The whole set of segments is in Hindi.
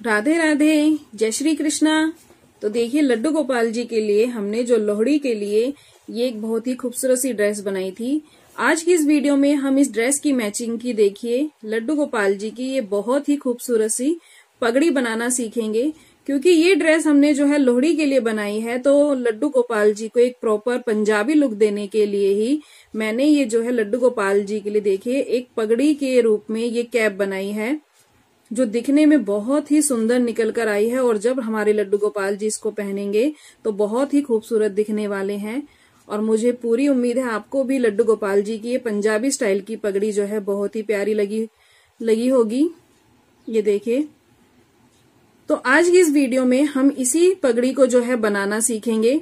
राधे राधे, जय श्री कृष्णा। तो देखिए, लड्डू गोपाल जी के लिए हमने जो लोहड़ी के लिए ये एक बहुत ही खूबसूरत सी ड्रेस बनाई थी। आज की इस वीडियो में हम इस ड्रेस की मैचिंग की देखिए। लड्डू गोपाल जी की ये बहुत ही खूबसूरत सी पगड़ी बनाना सीखेंगे। क्योंकि ये ड्रेस हमने जो है लोहड़ी के लिए बनाई है तो लड्डू गोपाल जी को एक प्रॉपर पंजाबी लुक देने के लिए ही मैंने ये जो है लड्डू गोपाल जी के लिए देखिए, एक पगड़ी के रूप में ये कैप बनाई है। जो दिखने में बहुत ही सुंदर निकल कर आई है और जब हमारे लड्डू गोपाल जी इसको पहनेंगे तो बहुत ही खूबसूरत दिखने वाले हैं। और मुझे पूरी उम्मीद है आपको भी लड्डू गोपाल जी की ये पंजाबी स्टाइल की पगड़ी जो है बहुत ही प्यारी लगी लगी होगी। ये देखिए। तो आज की इस वीडियो में हम इसी पगड़ी को जो है बनाना सीखेंगे।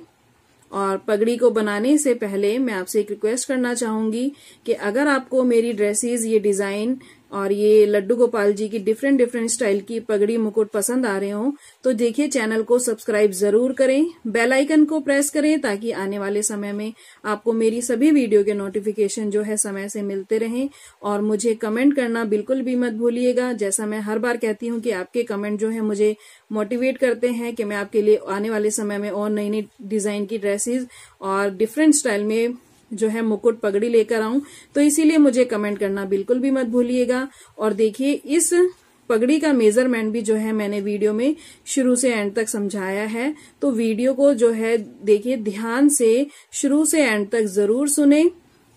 और पगड़ी को बनाने से पहले मैं आपसे एक रिक्वेस्ट करना चाहूँगी कि अगर आपको मेरी ड्रेसेस ये डिज़ाइन और ये लड्डू गोपाल जी की डिफरेंट डिफरेंट स्टाइल की पगड़ी मुकुट पसंद आ रहे हो तो देखिए चैनल को सब्सक्राइब ज़रूर करें बेल आइकन को प्रेस करें ताकि आने वाले समय में आपको मेरी सभी वीडियो के नोटिफिकेशन जो है समय से मिलते रहें। और मुझे कमेंट करना बिल्कुल भी मत भूलिएगा। जैसा मैं हर बार कहती हूँ कि आपके कमेंट जो है मुझे मोटिवेट करते हैं कि मैं आपके लिए आने वाले समय में और नई नई डिज़ाइन की ड्रेसेस और डिफरेंट स्टाइल में जो है मुकुट पगड़ी लेकर आऊँ। तो इसीलिए मुझे कमेंट करना बिल्कुल भी मत भूलिएगा। और देखिए, इस पगड़ी का मेज़रमेंट भी जो है मैंने वीडियो में शुरू से एंड तक समझाया है। तो वीडियो को जो है, देखिए, ध्यान से शुरू से एंड तक ज़रूर सुने।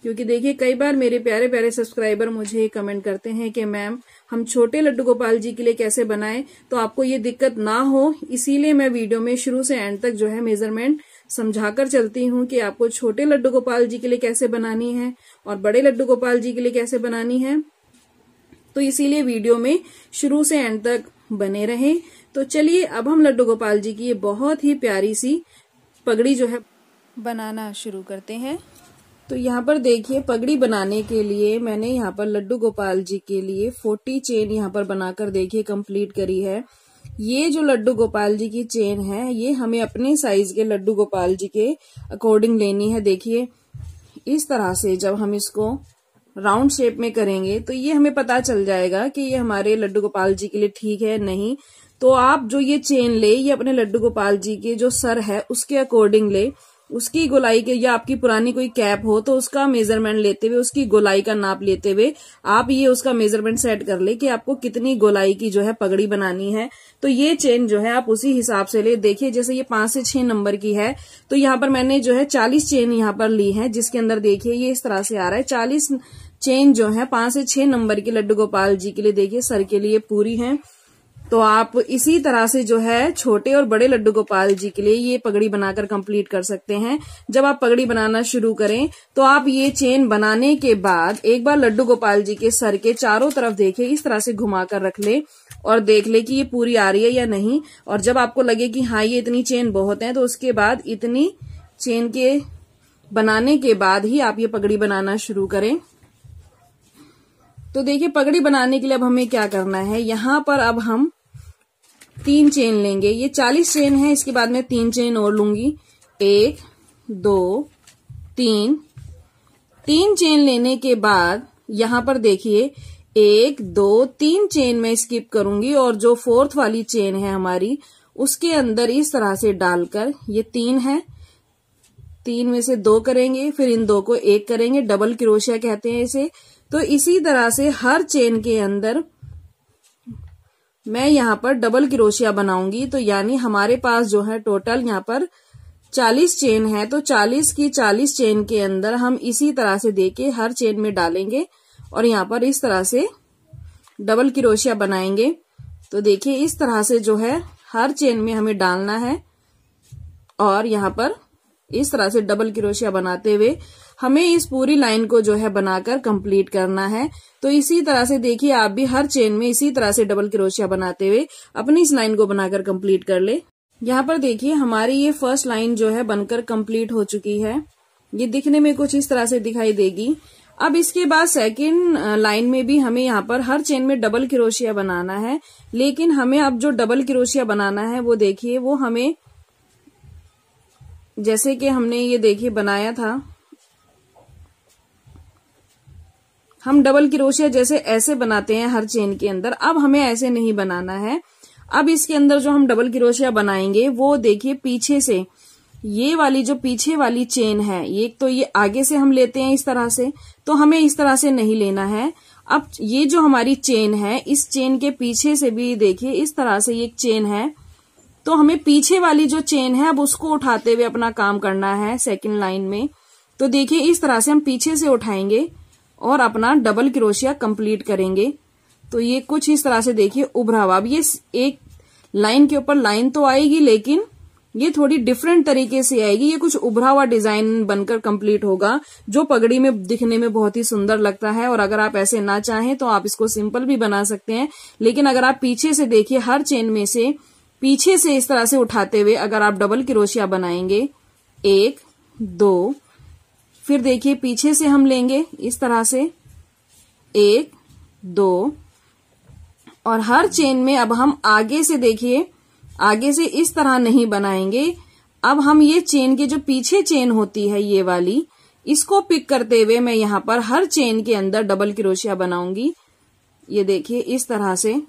क्योंकि देखिए, कई बार मेरे प्यारे प्यारे सब्सक्राइबर मुझे कमेंट करते हैं कि, मैम, हम छोटे लड्डू गोपाल जी के लिए कैसे बनाएँ? तो आपको ये दिक्कत ना हो। इसीलिए मैं वीडियो में शुरू से एंड तक जो है मेज़रमेंट समझाकर चलती हूँ कि आपको छोटे लड्डू गोपाल जी के लिए कैसे बनानी है और बड़े लड्डू गोपाल जी के लिए कैसे बनानी है। तो इसीलिए वीडियो में शुरू से एंड तक बने रहे। तो चलिए, अब हम लड्डू गोपाल जी की ये बहुत ही प्यारी सी पगड़ी जो है बनाना शुरू करते हैं। तो यहाँ पर देखिए, पगड़ी बनाने के लिए मैंने यहाँ पर लड्डू गोपाल जी के लिए फोर्टी चेन यहाँ पर बनाकर देखिए, कंप्लीट करी है। ये जो लड्डू गोपाल जी की चेन है, ये हमें अपने साइज़ के लड्डू गोपाल जी के अकॉर्डिंग लेनी है। देखिए, इस तरह से जब हम इसको राउंड शेप में करेंगे तो ये हमें पता चल जाएगा कि ये हमारे लड्डू गोपाल जी के लिए ठीक है नहीं। तो आप जो ये चेन ले, ये अपने लड्डू गोपाल जी के जो सर है, उसके अकॉर्डिंग ले। उसकी गोलाई के, या आपकी पुरानी कोई कैप हो तो उसका मेज़रमेंट लेते हुए, उसकी गोलाई का नाप लेते हुए, आप ये उसका मेज़रमेंट सेट कर ले कि आपको कितनी गोलाई की जो है पगड़ी बनानी है। तो ये चेन जो है, आप उसी हिसाब से ले, देखिए, जैसे ये पाँच से छह नंबर की है तो यहाँ पर मैंने जो है चालीस चेन यहाँ पर ली है, जिसके अंदर देखिए, ये इस तरह से आ रहा है। चालीस चेन जो है, पाँच से छह नंबर की लड्डू गोपाल जी के लिए देखिए, सर के लिए पूरी है। तो आप इसी तरह से जो है छोटे और बड़े लड्डू गोपाल जी के लिए ये पगड़ी बनाकर कंप्लीट कर सकते हैं। जब आप पगड़ी बनाना शुरू करें तो आप ये चेन बनाने के बाद एक बार लड्डू गोपाल जी के सर के चारों तरफ़ देखे, इस तरह से घुमाकर रख ले और देख ले कि ये पूरी आ रही है या नहीं। और जब आपको लगे कि हाँ ये इतनी चेन बहुत है तो उसके बाद इतनी चेन के बनाने के बाद ही आप ये पगड़ी बनाना शुरू करें। तो देखिए, पगड़ी बनाने के लिए अब हमें क्या करना है? यहाँ पर अब हम तीन चेन लेंगे। ये चालीस चेन है, इसके बाद में तीन चेन और लूँगी। एक, दो, तीन। तीन चेन लेने के बाद यहाँ पर देखिए, एक, दो, तीन चेन में स्किप करूँगी और जो फोर्थ वाली चेन है हमारी, उसके अंदर इस तरह से डालकर ये तीन है। तीन में से दो करेंगे, फिर इन दो को एक करेंगे, डबल क्रोशिया कहते हैं इसे। तो इसी तरह से हर चेन के अंदर मैं यहाँ पर डबल क्रोशिया बनाऊँगी तो यानी हमारे पास जो है टोटल यहाँ पर 40 चेन है तो 40 की 40 चेन के अंदर हम इसी तरह से देके हर चेन में डालेंगे और यहाँ पर इस तरह से डबल क्रोशिया बनाएँगे। तो देखिए, इस तरह से जो है हर चेन में हमें डालना है और यहाँ पर इस तरह से डबल क्रोशिया बनाते हुए हमें इस पूरी लाइन को जो है बनाकर कंप्लीट करना है। तो इसी तरह से देखिए, आप भी हर चेन में इसी तरह से डबल क्रोशिया बनाते हुए अपनी इस लाइन को बनाकर कंप्लीट कर ले। यहाँ पर देखिए, हमारी ये फ़र्स्ट लाइन जो है बनकर कंप्लीट हो चुकी है। ये दिखने में कुछ इस तरह से दिखाई देगी। अब इसके बाद सेकेंड लाइन में भी हमें यहाँ पर हर चेन में डबल क्रोशिया बनाना है। लेकिन हमें अब जो डबल क्रोशिया बनाना है, वो देखिए, वो हमें जैसे कि हमने ये देखिए बनाया था। हम डबल क्रोशिया जैसे ऐसे बनाते हैं हर चेन के अंदर। अब हमें ऐसे नहीं बनाना है। अब इसके अंदर जो हम डबल क्रोशिया बनाएँगे, वो देखिए पीछे से। ये वाली जो पीछे वाली चेन है ये तो ये आगे से हम लेते हैं इस तरह से तो हमें इस तरह से नहीं लेना है। अब ये जो हमारी चेन है, इस चेन के पीछे से भी देखिए, इस तरह से ये चेन है। तो हमें पीछे वाली जो चेन है, अब उसको उठाते हुए अपना काम करना है सेकंड लाइन में। तो देखिए, इस तरह से हम पीछे से उठाएँगे। और अपना डबल क्रोशिया कंप्लीट करेंगे। तो ये कुछ इस तरह से देखिए, उभरा हुआ। अब ये एक लाइन के ऊपर लाइन तो आएगी, लेकिन ये थोड़ी डिफरेंट तरीके से आएगी। ये कुछ उभरा हुआ डिज़ाइन बनकर कंप्लीट होगा, जो पगड़ी में दिखने में बहुत ही सुंदर लगता है। और अगर आप ऐसे ना चाहें तो आप इसको सिंपल भी बना सकते हैं। लेकिन अगर आप पीछे से देखिए, हर चेन में से पीछे से इस तरह से उठाते हुए अगर आप डबल क्रोशिया बनाएँगे, एक, दो फिर देखिए, पीछे से हम लेंगे इस तरह से। एक, दो, और हर चेन में अब हम आगे से देखिए, आगे से इस तरह नहीं बनाएँगे। अब हम ये चेन के जो पीछे चेन होती है ये वाली, इसको पिक करते हुए मैं यहाँ पर हर चेन के अंदर डबल क्रोशिया बनाऊँगी। ये देखिए, इस तरह से।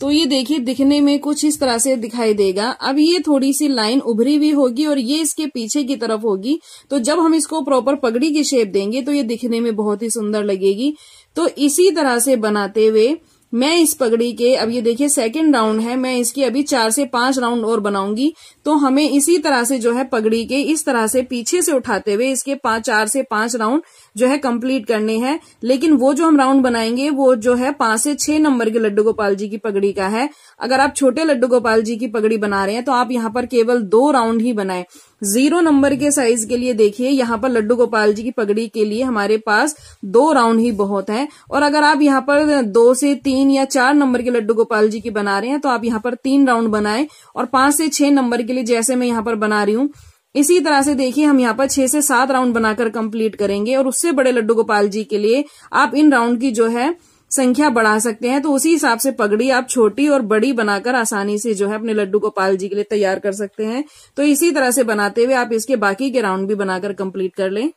तो ये देखिए, दिखने में कुछ इस तरह से दिखाई देगा। अब ये थोड़ी सी लाइन उभरी हुई होगी और ये इसके पीछे की तरफ़ होगी। तो जब हम इसको प्रॉपर पगड़ी की शेप देंगे तो ये दिखने में बहुत ही सुंदर लगेगी। तो इसी तरह से बनाते हुए मैं इस पगड़ी के, अब ये देखिए सेकंड राउंड है। मैं इसकी अभी चार से पाँच राउंड और बनाऊँगी। तो हमें इसी तरह से जो है पगड़ी के, इस तरह से पीछे से उठाते हुए इसके पाँच चार से पाँच राउंड जो है कंप्लीट करने हैं। लेकिन वो जो हम राउंड बनाएँगे, वो जो है पाँच से छह नंबर के लड्डू गोपाल जी की पगड़ी का है। अगर आप छोटे लड्डू गोपाल जी की पगड़ी बना रहे हैं तो आप यहाँ पर केवल दो राउंड ही बनाए। ज़ीरो नंबर के साइज़ के लिए देखिए, यहाँ पर लड्डू गोपाल जी की पगड़ी के लिए हमारे पास दो राउंड ही बहुत है। और अगर आप यहाँ पर दो से तीन या चार नंबर के लड्डू गोपाल जी की बना रहे हैं तो आप यहाँ पर तीन राउंड बनाए। और पाँच से छह नंबर के लिए जैसे मैं यहाँ पर बना रही हूँ इसी तरह से देखिए, हम यहाँ पर छह से सात राउंड बनाकर कंप्लीट करेंगे और उससे बड़े लड्डू गोपाल जी के लिए आप इन राउंड की जो है संख्या बढ़ा सकते हैं। तो उसी हिसाब से पगड़ी आप छोटी और बड़ी बनाकर आसानी से जो है अपने लड्डू गोपाल जी के लिए तैयार कर सकते हैं। तो इसी तरह से बनाते हुए आप इसके बाकी के राउंड भी बनाकर कंप्लीट कर लें।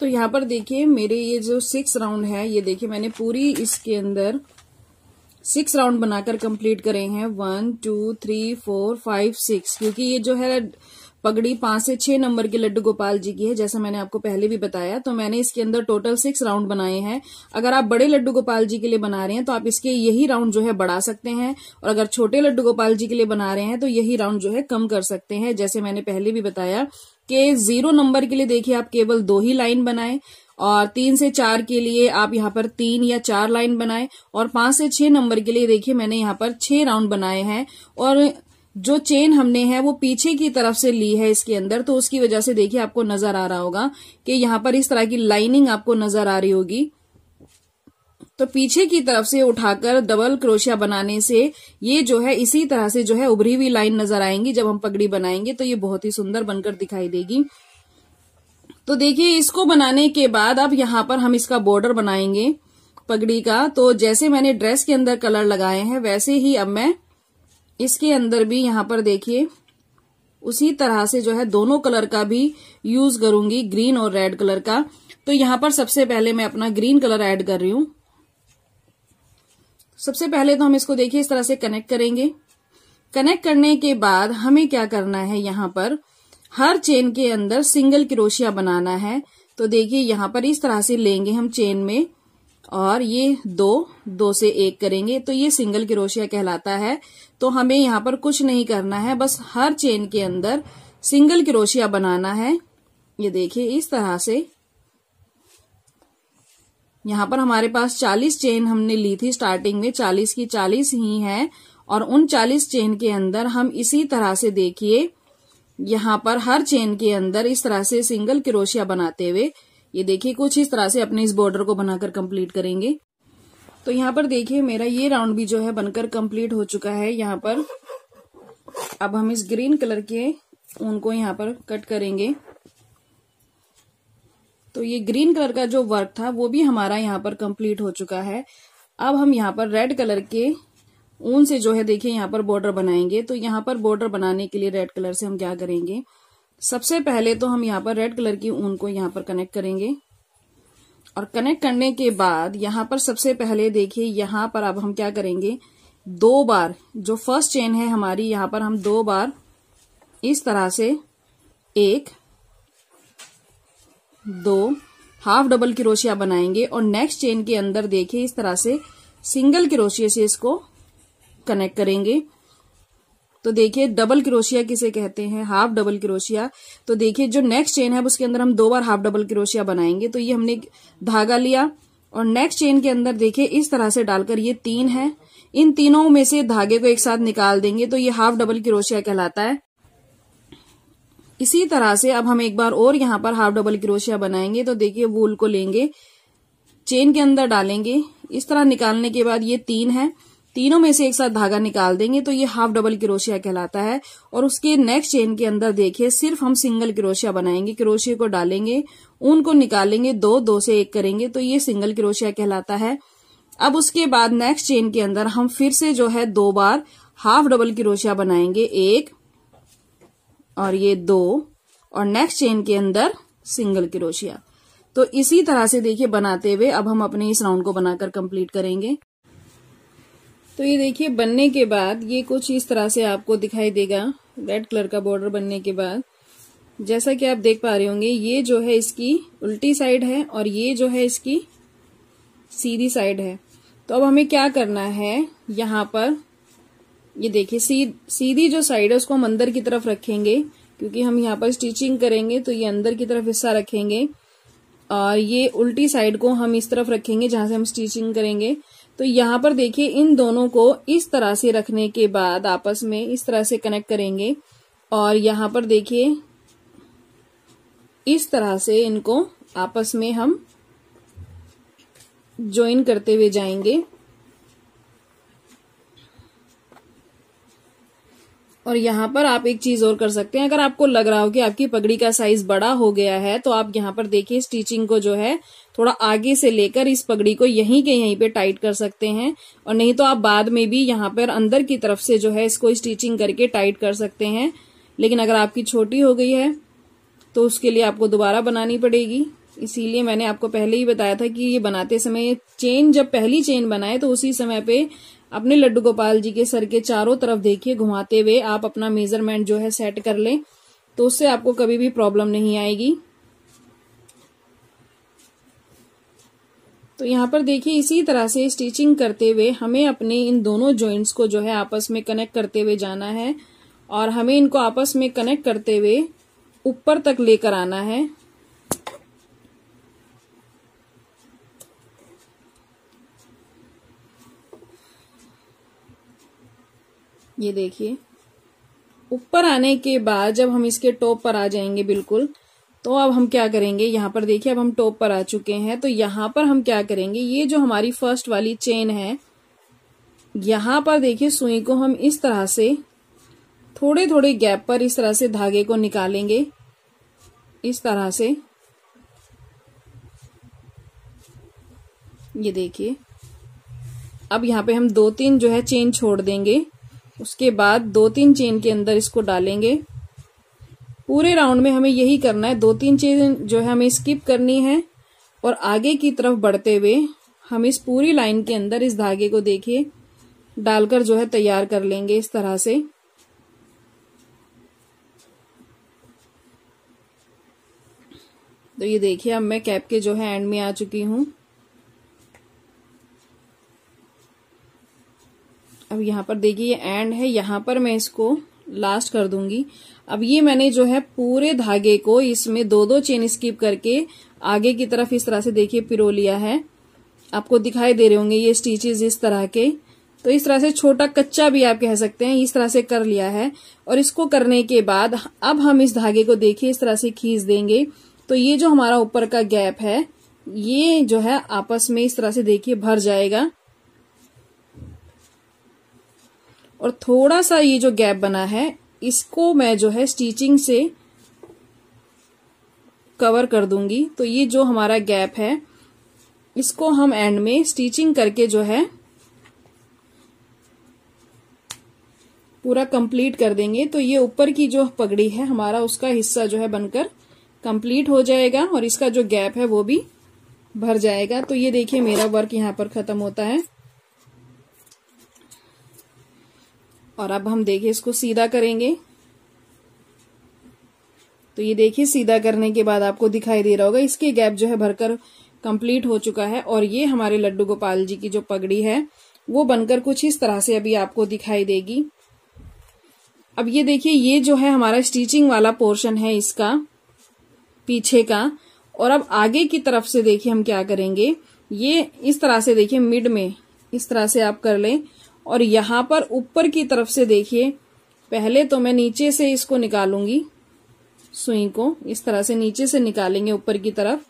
तो यहाँ पर देखिए, मेरे ये जो सिक्स राउंड है, ये देखिए, मैंने पूरी इसके अंदर सिक्स राउंड बनाकर कंप्लीट करे हैं। One two three four five six क्योंकि ये जो है पगड़ी पाँच से छह नंबर के लड्डू गोपाल जी की है, जैसा मैंने आपको पहले भी बताया तो मैंने इसके अंदर टोटल सिक्स राउंड बनाए हैं। अगर आप बड़े लड्डू गोपाल जी के लिए बना रहे हैं तो आप इसके यही राउंड जो है बढ़ा सकते हैं, और अगर छोटे लड्डू गोपाल जी के लिए बना रहे हैं तो यही राउंड जो है कम कर सकते हैं। जैसे मैंने पहले भी बताया कि ज़ीरो नंबर के लिए देखिए, आप केवल दो ही लाइन बनाए, और तीन से चार के लिए आप यहाँ पर तीन या चार लाइन बनाए, और पाँच से छह नंबर के लिए देखिए, मैंने यहाँ पर छह राउंड बनाए हैं, और जो चेन हमने है, वो पीछे की तरफ़ से ली है इसके अंदर तो उसकी वजह से देखिए आपको नज़र आ रहा होगा कि यहाँ पर इस तरह की लाइनिंग आपको नज़र आ रही होगी। तो पीछे की तरफ़ से उठाकर डबल क्रोशिया बनाने से ये जो है, इसी तरह से जो है उभरी हुई लाइन नज़र आएँगी जब हम पगड़ी बनाएँगे तो ये बहुत ही सुंदर बनकर दिखाई देगी। तो देखिए, इसको बनाने के बाद अब यहाँ पर हम इसका बॉर्डर बनाएँगे पगड़ी का। तो जैसे मैंने ड्रेस के अंदर कलर लगाए हैं, वैसे ही अब मैं इसके अंदर भी यहाँ पर देखिए, उसी तरह से जो है दोनों कलर का भी यूज़ करूँगी, ग्रीन और रेड कलर का। तो यहाँ पर सबसे पहले मैं अपना ग्रीन कलर ऐड कर रही हूँ। सबसे पहले तो हम इसको देखिए, इस तरह से कनेक्ट करेंगे। कनेक्ट करने के बाद हमें क्या करना है यहाँ पर? हर चेन के अंदर सिंगल क्रोशिया बनाना है। तो देखिए, यहाँ पर इस तरह से लेंगे हम चेन में। और ये दो दो से एक करेंगे। तो ये सिंगल क्रोशिया कहलाता है। तो हमें यहाँ पर कुछ नहीं करना है, बस हर चेन के अंदर सिंगल क्रोशिया बनाना है। ये देखिए, इस तरह से। यहाँ पर हमारे पास 40 चेन हमने ली थी स्टार्टिंग में 40 की 40 ही है। और उन 40 चेन के अंदर हम इसी तरह से देखिए, यहाँ पर हर चेन के अंदर इस तरह से सिंगल क्रोशिया बनाते हुए ये देखिए, कुछ इस तरह से अपने इस बॉर्डर को बनाकर कंप्लीट करेंगे। तो यहाँ पर देखिए, मेरा ये राउंड भी जो है बनकर कंप्लीट हो चुका है। यहाँ पर अब हम इस ग्रीन कलर के ऊन को यहाँ पर कट करेंगे। तो ये ग्रीन कलर का जो वर्क था, वो भी हमारा यहाँ पर कंप्लीट हो चुका है। अब हम यहाँ पर रेड कलर के ऊन से जो है, देखिए, यहाँ पर बॉर्डर बनाएँगे। तो यहाँ पर बॉर्डर बनाने के लिए रेड कलर से हम क्या करेंगे? सबसे पहले तो हम यहाँ पर रेड कलर की ऊन को यहाँ पर कनेक्ट करेंगे। और कनेक्ट करने के बाद यहाँ पर सबसे पहले देखिए, यहाँ पर अब हम क्या करेंगे? दो बार, जो फ़र्स्ट चेन है हमारी, यहाँ पर हम दो बार इस तरह से एक, दो हाफ़ डबल क्रोशिया बनाएँगे। और नेक्स्ट चेन के अंदर देखिए, इस तरह से सिंगल क्रोशिया से इसको कनेक्ट करेंगे। तो देखिए डबल क्रोशिया किसे कहते हैं? हाफ़ डबल क्रोशिया तो देखिए, जो नेक्स्ट चेन है उसके अंदर हम दो बार हाफ़ डबल क्रोशिया बनाएँगे। तो ये हमने धागा लिया और नेक्स्ट चेन के अंदर देखिए, इस तरह से डालकर ये तीन है। इन तीनों में से धागे को एक साथ निकाल देंगे तो ये हाफ़ डबल क्रोशिया कहलाता है। इसी तरह से अब हम एक बार और यहाँ पर हाफ़ डबल क्रोशिया बनाएँगे। तो देखिए वूल को लेंगे चेन के अंदर डालेंगे। इस तरह निकालने के बाद ये तीन है। तीनों में से एक साथ धागा निकाल देंगे तो ये हाफ़ डबल क्रोशिया कहलाता है। और उसके नेक्स्ट चेन के अंदर देखिए, सिर्फ़ हम सिंगल क्रोशिया बनाएँगे, क्रोशिया को डालेंगे ऊन को निकालेंगे, दो दो से एक करेंगे तो ये सिंगल क्रोशिया कहलाता है। अब उसके बाद नेक्स्ट चेन के अंदर हम फिर से जो है, दो बार हाफ़ डबल क्रोशिया बनाएँगे, एक और ये दो, और नेक्स्ट चेन के अंदर सिंगल क्रोशिया। तो इसी तरह से देखिए, बनाते हुए अब हम अपने इस राउंड को बनाकर कंप्लीट करेंगे। तो ये देखिए, बनने के बाद ये कुछ इस तरह से आपको दिखाई देगा, रेड कलर का बॉर्डर बनने के बाद। जैसा कि आप देख पा रहे होंगे, ये जो है इसकी उल्टी साइड है और ये जो है इसकी सीधी साइड है। तो अब हमें क्या करना है, यहाँ पर, ये देखिए सीधी जो साइड है, उसको हम अंदर की तरफ़ रखेंगे, क्योंकि हम यहाँ पर स्टिचिंग करेंगे तो ये अंदर की तरफ़ हिस्सा रखेंगे। और ये उल्टी साइड को हम इस तरफ़ रखेंगे, जहाँ से हम स्टिचिंग करेंगे। तो यहाँ पर देखिए, इन दोनों को इस तरह से रखने के बाद आपस में इस तरह से कनेक्ट करेंगे। और यहाँ पर देखिए, इस तरह से इनको आपस में हम ज्वाइन करते हुए जाएँगे। और यहाँ पर आप एक चीज़ और कर सकते हैं। अगर आपको लग रहा हो कि आपकी पगड़ी का साइज़ बड़ा हो गया है तो आप यहाँ पर देखिए स्टिचिंग को जो है, थोड़ा आगे से लेकर इस पगड़ी को यहीं के यहीं पे टाइट कर सकते हैं। और नहीं तो आप बाद में भी यहाँ पर अंदर की तरफ़ से जो है, इसको स्टिचिंग करके टाइट कर सकते हैं। लेकिन अगर आपकी छोटी हो गई है तो उसके लिए आपको दोबारा बनानी पड़ेगी। इसीलिए मैंने आपको पहले ही बताया था कि ये बनाते समय चेन जब पहली चेन बनाए तो उसी समय पे अपने लड्डू गोपाल जी के सर के चारों तरफ़ देखिए, घुमाते हुए आप अपना मेज़रमेंट जो है सेट कर लें तो उससे आपको कभी भी प्रॉब्लम नहीं आएगी। तो यहाँ पर देखिए, इसी तरह से स्टिचिंग करते हुए हमें अपने इन दोनों जॉइंट्स को जो है आपस में कनेक्ट करते हुए जाना है और हमें इनको आपस में कनेक्ट करते हुए ऊपर तक लेकर आना है। ये देखिए। ऊपर आने के बाद जब हम इसके टॉप पर आ जाएँगे बिल्कुल तो अब हम क्या करेंगे? यहाँ पर देखिए, अब हम टॉप पर आ चुके हैं तो यहाँ पर हम क्या करेंगे? ये जो हमारी फ़र्स्ट वाली चेन है, यहाँ पर देखिए, सुई को हम इस तरह से थोड़े थोड़े गैप पर इस तरह से धागे को निकालेंगे। इस तरह से। ये देखिए। अब यहाँ पे हम दो तीन जो है चेन छोड़ देंगे। उसके बाद दो तीन चेन के अंदर इसको डालेंगे। पूरे राउंड में हमें यही करना है। दो तीन चेन जो है हमें स्किप करनी है और आगे की तरफ़ बढ़ते हुए हम इस पूरी लाइन के अंदर इस धागे को देखिए, डालकर जो है तैयार कर लेंगे इस तरह से। तो ये देखिए, अब मैं कैप के जो है एंड में आ चुकी हूँ। अब यहाँ पर देखिए, ये एंड है। यहाँ पर मैं इसको लास्ट कर दूँगी। अब ये मैंने जो है पूरे धागे को इसमें दो दो चेन स्किप करके आगे की तरफ़ इस तरह से देखिए पिरो लिया है। आपको दिखाई दे रहे होंगे ये स्टिचेज इस तरह के। तो इस तरह से छोटा कच्चा भी आप कह सकते हैं, इस तरह से कर लिया है। और इसको करने के बाद अब हम इस धागे को देखिए, इस तरह से खींच देंगे। तो ये जो हमारा ऊपर का गैप है, ये जो है आपस में इस तरह से देखिए भर जाएगा। और थोड़ा सा ये जो गैप बना है, इसको मैं जो है स्टिचिंग से कवर कर दूँगी। तो ये जो हमारा गैप है, इसको हम एंड में स्टिचिंग करके जो है पूरा कंप्लीट कर देंगे। तो ये ऊपर की जो पगड़ी है, हमारा उसका हिस्सा जो है बनकर कंप्लीट हो जाएगा और इसका जो गैप है वो भी भर जाएगा। तो ये देखिए मेरा वर्क यहाँ पर खत्म होता है। और अब हम देखिए इसको सीधा करेंगे। तो ये देखिए, सीधा करने के बाद आपको दिखाई दे रहा होगा, इसके गैप जो है भरकर कंप्लीट हो चुका है और ये हमारे लड्डू गोपाल जी की जो पगड़ी है, वो बनकर कुछ इस तरह से अभी आपको दिखाई देगी। अब ये देखिए, ये जो है हमारा स्टिचिंग वाला पोर्शन है इसका, पीछे का। और अब आगे की तरफ़ से देखिए हम क्या करेंगे, ये इस तरह से देखिए, मिड में इस तरह से आप कर लें। और यहाँ पर ऊपर की तरफ़ से देखिए, पहले तो मैं नीचे से इसको निकालूँगी। सुई को इस तरह से नीचे से निकालेंगे ऊपर की तरफ़।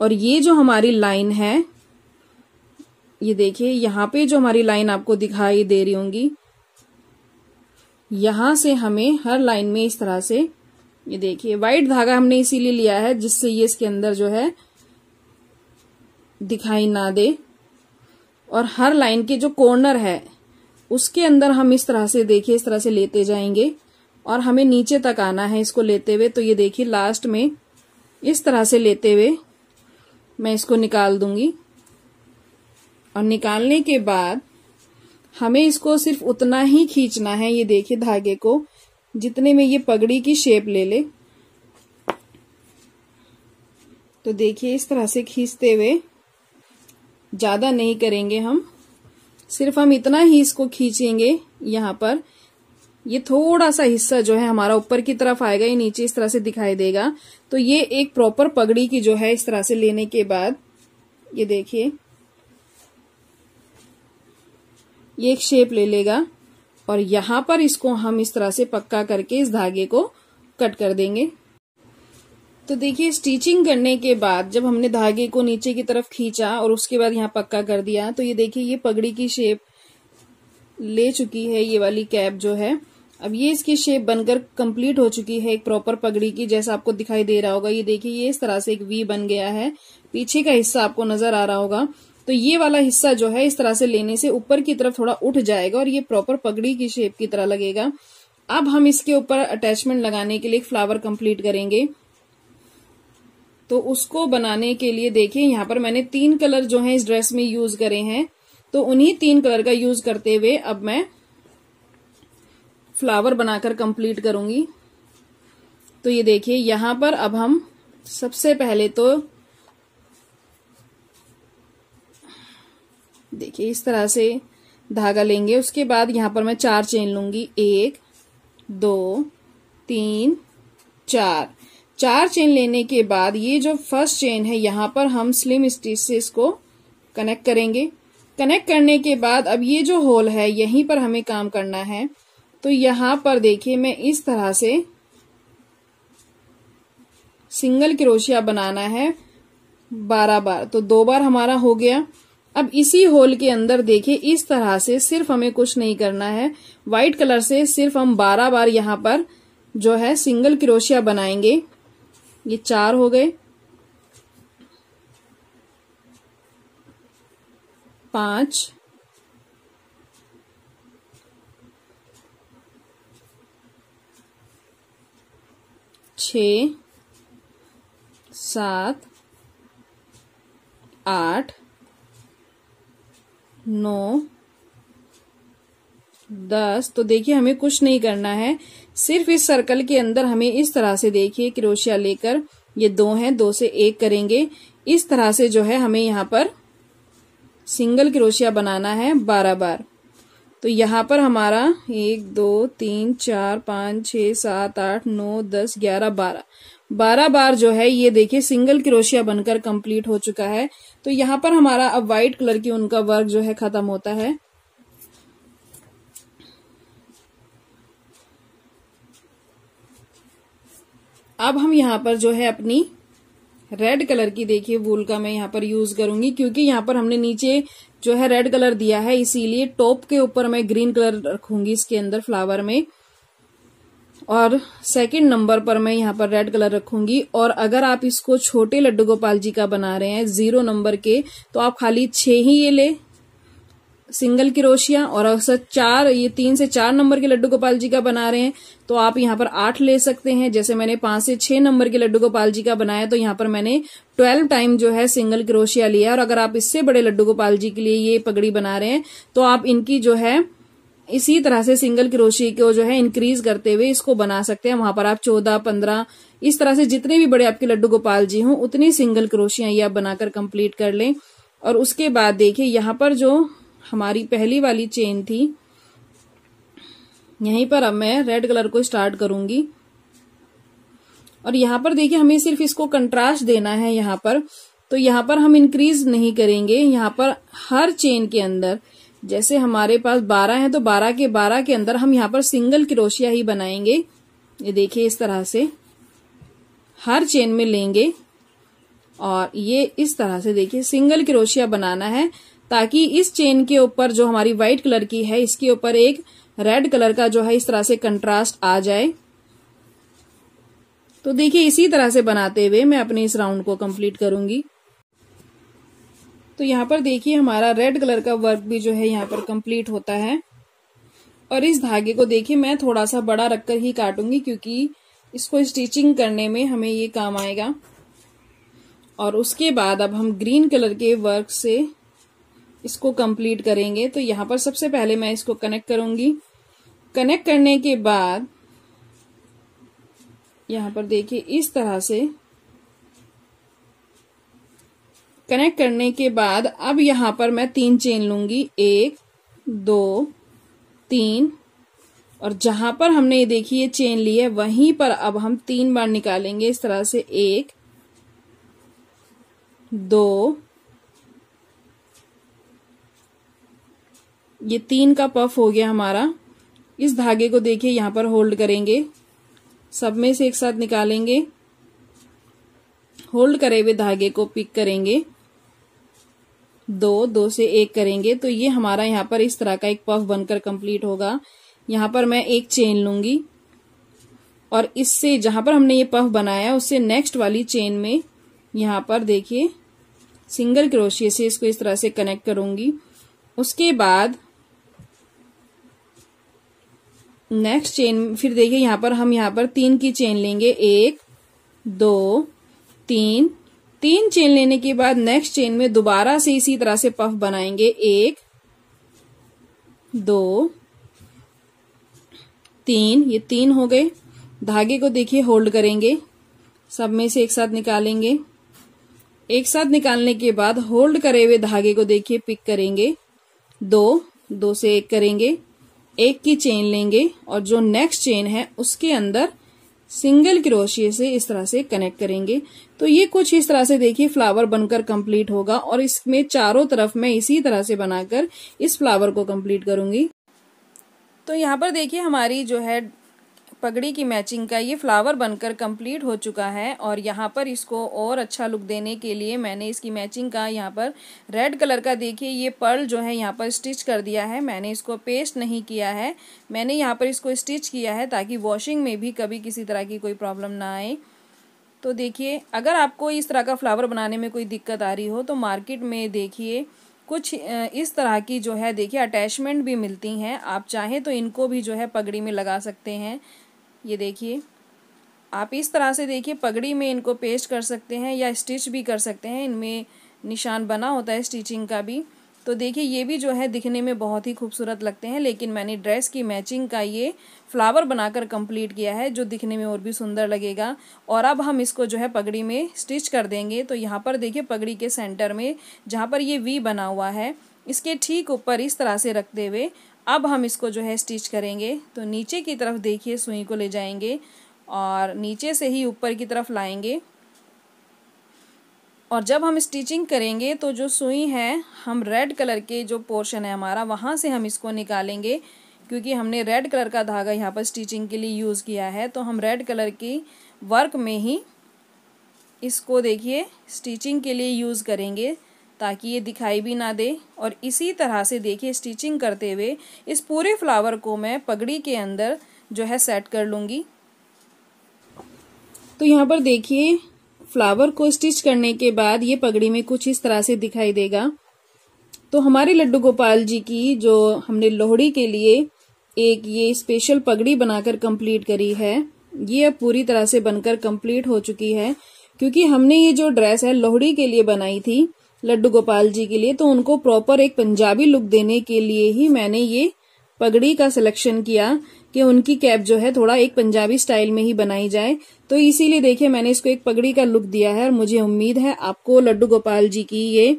और ये जो हमारी लाइन है, ये देखिए, यहाँ पे जो हमारी लाइन आपको दिखाई दे रही होंगी, यहाँ से हमें हर लाइन में इस तरह से, ये देखिए, वाइट धागा हमने इसीलिए लिया है जिससे ये इसके अंदर जो है दिखाई ना दे। और हर लाइन के जो कॉर्नर है, उसके अंदर हम इस तरह से देखिए, इस तरह से लेते जाएँगे और हमें नीचे तक आना है इसको लेते हुए। तो ये देखिए लास्ट में इस तरह से लेते हुए मैं इसको निकाल दूँगी। और निकालने के बाद हमें इसको सिर्फ़ उतना ही खींचना है, ये देखिए धागे को, जितने में ये पगड़ी की शेप ले ले। तो देखिए, इस तरह से खींचते हुए ज़्यादा नहीं करेंगे हम। सिर्फ़ हम इतना ही इसको खींचेंगे यहाँ पर। ये थोड़ा सा हिस्सा जो है हमारा ऊपर की तरफ़ आएगा, ये नीचे इस तरह से दिखाई देगा। तो ये एक प्रॉपर पगड़ी की जो है इस तरह से लेने के बाद, ये देखिए। ये एक शेप ले लेगा और यहाँ पर इसको हम इस तरह से पक्का करके इस धागे को कट कर देंगे। तो देखिए स्टिचिंग करने के बाद जब हमने धागे को नीचे की तरफ़ खींचा और उसके बाद यहाँ पक्का कर दिया तो ये देखिए, ये पगड़ी की शेप ले चुकी है, ये वाली कैप जो है। अब ये इसकी शेप बनकर कंप्लीट हो चुकी है, एक प्रॉपर पगड़ी की, जैसा आपको दिखाई दे रहा होगा। ये देखिए, ये इस तरह से एक वी बन गया है। पीछे का हिस्सा आपको नज़र आ रहा होगा। तो ये वाला हिस्सा जो है, इस तरह से लेने से ऊपर की तरफ़ थोड़ा उठ जाएगा और ये प्रॉपर पगड़ी की शेप की तरह लगेगा। अब हम इसके ऊपर अटैचमेंट लगाने के लिए एक फ्लावर कंप्लीट करेंगे। तो उसको बनाने के लिए देखिए, यहाँ पर मैंने तीन कलर जो है इस ड्रेस में यूज़ करे हैं। तो उन्हीं तीन कलर का यूज़ करते हुए अब मैं फ्लावर बनाकर कंप्लीट करूँगी। तो ये देखिए, यहाँ पर अब हम सबसे पहले तो देखिए, इस तरह से धागा लेंगे। उसके बाद यहाँ पर मैं चार चेन लूँगी। एक, दो, तीन, चार। चार चेन लेने के बाद ये जो फ़र्स्ट चेन है, यहाँ पर हम स्लिम स्टिच से इसको कनेक्ट करेंगे। कनेक्ट करने के बाद अब ये जो होल है, यहीं पर हमें काम करना है। तो यहाँ पर देखिए, मैं इस तरह से सिंगल क्रोशिया बनाना है बारह बार। तो दो बार हमारा हो गया। अब इसी होल के अंदर देखिए, इस तरह से सिर्फ़ हमें कुछ नहीं करना है। व्हाइट कलर से सिर्फ़ हम बारह बार यहाँ पर जो है सिंगल क्रोशिया बनाएँगे। ये चार हो गए। पाँच। छ। सात। आठ। नौ। दस तो देखिए हमें कुछ नहीं करना है। सिर्फ़ इस सर्कल के अंदर हमें इस तरह से देखिए क्रोशिया लेकर ये दो हैं, दो से एक करेंगे। इस तरह से जो है हमें यहाँ पर सिंगल क्रोशिया बनाना है बारह बार। तो यहाँ पर हमारा एक, दो, तीन, चार, पाँच छ सात, आठ, नौ, दस, ग्यारह, बारह। बारह बार जो है ये देखिए सिंगल क्रोशिया बनकर कंप्लीट हो चुका है। तो यहाँ पर हमारा अब व्हाइट कलर की उनका वर्क जो है खत्म होता है। अब हम यहाँ पर जो है अपनी रेड कलर की देखिए वूल का मैं यहाँ पर यूज़ करूँगी, क्योंकि यहाँ पर हमने नीचे जो है रेड कलर दिया है, इसीलिए टॉप के ऊपर मैं ग्रीन कलर रखूँगी इसके अंदर फ्लावर में। और सेकंड नंबर पर मैं यहाँ पर रेड कलर रखूँगी। और अगर आप इसको छोटे लड्डू गोपाल जी का बना रहे हैं ज़ीरो नंबर के तो आप खाली छह ही ये ले। सिंगल किरोशिया और अक्सर चार, ये तीन से चार नंबर के लड्डू गोपाल जी का बना रहे हैं तो आप यहाँ पर आठ ले सकते हैं। जैसे मैंने पाँच से छह नंबर के लड्डू गोपाल जी का बनाया तो यहाँ पर मैंने ट्वेल्व टाइम जो है सिंगल क्रोशिया लिया और अगर आप इससे बड़े लड्डू गोपाल जी के लिए ये पगड़ी बना रहे हैं तो आप इनकी जो है, इसी तरह से सिंगल क्रोशी को जो है इंक्रीज करते हुए इसको बना सकते हैं। वहाँ पर आप चौदह, पंद्रह, इस तरह से जितने भी बड़े आपके लड्डू गोपाल जी हों, उतनी सिंगल क्रोशिया ये आप बनाकर कंप्लीट कर लें। और उसके बाद देखिए, यहाँ पर जो हमारी पहली वाली चेन थी। यहीं पर अब मैं रेड कलर को स्टार्ट करूँगी। और यहाँ पर देखिए, हमें सिर्फ़ इसको कंट्रास्ट देना है यहाँ पर। तो यहाँ पर हम इंक्रीज नहीं करेंगे। यहाँ पर हर चेन के अंदर, जैसे हमारे पास बारह है तो बारह के बारह के अंदर हम यहाँ पर सिंगल क्रोशिया ही बनाएँगे। ये देखिए इस तरह से। हर चेन में लेंगे। और ये इस तरह से देखिए सिंगल क्रोशिया बनाना है। ताकि इस चेन के ऊपर जो हमारी व्हाइट कलर की है, इसके ऊपर एक रेड कलर का जो है, इस तरह से कंट्रास्ट आ जाए। तो देखिए, इसी तरह से बनाते हुए मैं अपने इस राउंड को कंप्लीट करूँगी। तो यहाँ पर देखिए, हमारा रेड कलर का वर्क भी जो है, यहाँ पर कंप्लीट होता है। और इस धागे को देखिए, मैं थोड़ा सा बड़ा रखकर ही काटूँगी, क्योंकि इसको स्टिचिंग करने में हमें ये काम आएगा। और उसके बाद अब हम ग्रीन कलर के वर्क से इसको कंप्लीट करेंगे तो यहाँ पर सबसे पहले मैं इसको कनेक्ट करूँगी। कनेक्ट करने के बाद, यहाँ पर देखिए, इस तरह से कनेक्ट करने के बाद, अब यहाँ पर मैं तीन चेन लूँगी। एक, दो, तीन, और जहाँ पर हमने ये देखी, ये चेन ली है, वहीं पर अब हम तीन बार निकालेंगे इस तरह से। एक, दो ये तीन का पफ हो गया हमारा। इस धागे को देखिए, यहाँ पर होल्ड करेंगे। सब में से एक साथ निकालेंगे। होल्ड करे हुए धागे को पिक करेंगे। दो दो से एक करेंगे। तो ये हमारा यहाँ पर इस तरह का एक पफ बनकर कंप्लीट होगा। यहाँ पर मैं एक चेन लूँगी। और इससे जहाँ पर हमने ये पफ बनाया, उससे नेक्स्ट वाली चेन में यहाँ पर देखिए सिंगल क्रोशिया से इसको इस तरह से कनेक्ट करूँगी। उसके बाद नेक्स्ट चेन फिर देखिए यहाँ पर हम यहाँ पर तीन की चेन लेंगे। एक, दो, तीन। तीन चेन लेने के बाद नेक्स्ट चेन में दोबारा से इसी तरह से पफ बनाएँगे। एक, दो, तीन। ये तीन हो गए। धागे को देखिए होल्ड करेंगे। सब में से एक साथ निकालेंगे। एक साथ निकालने के बाद होल्ड करे हुए धागे को देखिए पिक करेंगे। दो दो से एक करेंगे। एक की चेन लेंगे और जो नेक्स्ट चेन है, उसके अंदर सिंगल क्रोशिए से इस तरह से कनेक्ट करेंगे। तो ये कुछ इस तरह से देखिए फ्लावर बनकर कंप्लीट होगा और इसमें चारों तरफ़ मैं इसी तरह से बनाकर इस फ्लावर को कंप्लीट करूँगी। तो यहाँ पर देखिए, हमारी जो है पगड़ी की मैचिंग का ये फ्लावर बनकर कंप्लीट हो चुका है और यहाँ पर इसको और अच्छा लुक देने के लिए मैंने इसकी मैचिंग का यहाँ पर रेड कलर का देखिए, ये पर्ल जो है यहाँ पर स्टिच कर दिया है। मैंने इसको पेस्ट नहीं किया है। मैंने यहाँ पर इसको स्टिच किया है ताकि वॉशिंग में भी कभी किसी तरह की कोई प्रॉब्लम ना आए। तो देखिए, अगर आपको इस तरह का फ्लावर बनाने में कोई दिक्कत आ रही हो तो मार्केट में देखिए, कुछ इस तरह की जो है, देखिए अटैचमेंट भी मिलती हैं। आप चाहें तो इनको भी जो है पगड़ी में लगा सकते हैं। ये देखिए। आप इस तरह से देखिए, पगड़ी में इनको पेस्ट कर सकते हैं या स्टिच भी कर सकते हैं। इनमें निशान बना होता है स्टिचिंग का भी। तो देखिए, ये भी जो है दिखने में बहुत ही खूबसूरत लगते हैं, लेकिन मैंने ड्रेस की मैचिंग का ये फ्लावर बनाकर कंप्लीट किया है, जो दिखने में और भी सुंदर लगेगा। और अब हम इसको जो है पगड़ी में स्टिच कर देंगे। तो यहाँ पर देखिए, पगड़ी के सेंटर में जहाँ पर ये वी बना हुआ है, इसके ठीक ऊपर इस तरह से रखते हुए अब हम इसको जो है स्टिच करेंगे। तो नीचे की तरफ़ देखिए, सुई को ले जाएँगे और नीचे से ही ऊपर की तरफ़ लाएँगे। और जब हम स्टिचिंग करेंगे तो जो सुई है, हम रेड कलर के जो पोर्शन है हमारा, वहाँ से हम इसको निकालेंगे। क्योंकि हमने रेड कलर का धागा यहाँ पर स्टिचिंग के लिए यूज़ किया है तो हम रेड कलर की वर्क में ही इसको देखिए, स्टिचिंग के लिए यूज़ करेंगे। ताकि ये दिखाई भी ना दे। और इसी तरह से देखिए स्टिचिंग करते हुए इस पूरे फ्लावर को मैं पगड़ी के अंदर जो है सेट कर लूँगी। तो यहाँ पर देखिए, फ्लावर को स्टिच करने के बाद ये पगड़ी में कुछ इस तरह से दिखाई देगा। तो हमारे लड्डू गोपाल जी की जो हमने लोहड़ी के लिए एक ये स्पेशल पगड़ी बनाकर कंप्लीट करी है, ये अब पूरी तरह से बनकर कंप्लीट हो चुकी है। क्योंकि हमने ये जो ड्रेस है, लोहड़ी के लिए बनाई थी लड्डू गोपाल जी के लिए तो उनको प्रॉपर एक पंजाबी लुक देने के लिए ही मैंने ये पगड़ी का सिलेक्शन किया कि उनकी कैप जो है थोड़ा एक पंजाबी स्टाइल में ही बनाई जाए। तो इसीलिए देखिए, मैंने इसको एक पगड़ी का लुक दिया है और मुझे उम्मीद है आपको लड्डू गोपाल जी की ये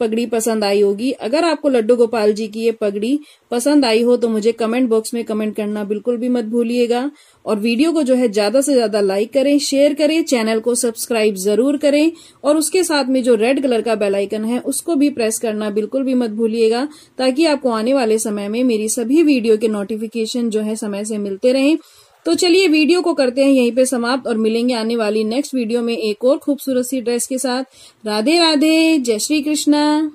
पगड़ी पसंद आई होगी। अगर आपको लड्डू गोपाल जी की ये पगड़ी पसंद आई हो तो मुझे कमेंट बॉक्स में कमेंट करना बिल्कुल भी मत भूलिएगा। और वीडियो को जो है ज़्यादा से ज़्यादा लाइक करें शेयर करें चैनल को सब्सक्राइब ज़रूर करें। और उसके साथ में जो रेड कलर का बेल आइकन है, उसको भी प्रेस करना बिल्कुल भी मत भूलिएगा, ताकि आपको आने वाले समय में मेरी सभी वीडियो के नोटिफिकेशन जो है समय से मिलते रहें। तो चलिए वीडियो को करते हैं यहीं पे समाप्त और मिलेंगे आने वाली नेक्स्ट वीडियो में एक और खूबसूरत सी ड्रेस के साथ। राधे राधे जय श्री कृष्णा।